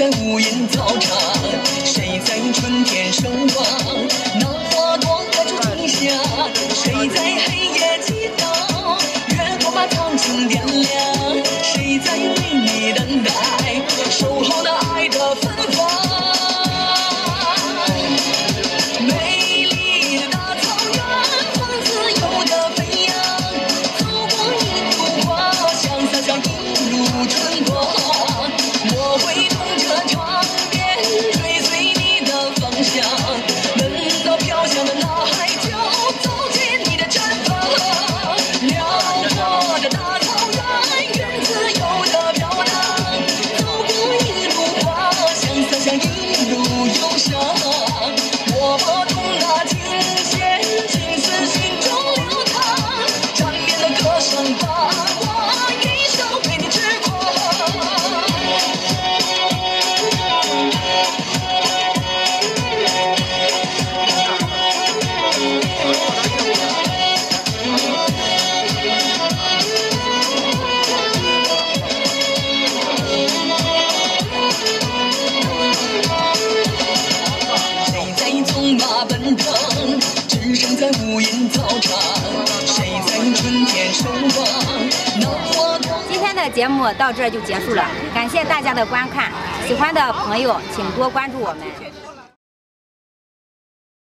在无垠草场？谁在春天守望？那花朵开出清香。谁在黑夜祈祷？月光把苍穹点亮。谁在为的方向，奔腾，只剩在无垠草场？谁在春天守望？今天的节目到这就结束了，感谢大家的观看，喜欢的朋友请多关注我们。